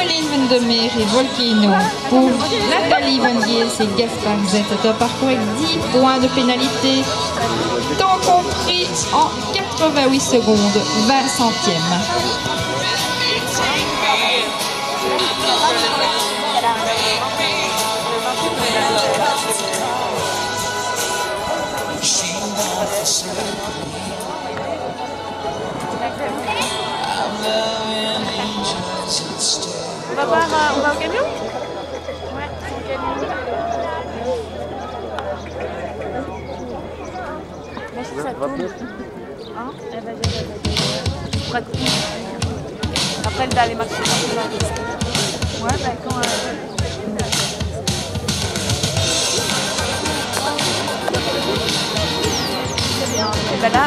Emeline Vandemeer et Volcano. Pour Nathalie Van Giels et Gaspard Z, c'est un parcours avec 10 points de pénalité. Temps compris en 88 secondes, 20 centièmes. Va voir, euh, on va au camion? Ouais, c'est au camion. Moi, si ça tourne. Hein? Eh ben, j'ai- je tout. Après, elle va aller marcher. Ouais, bah, quand. euh, Et ben là,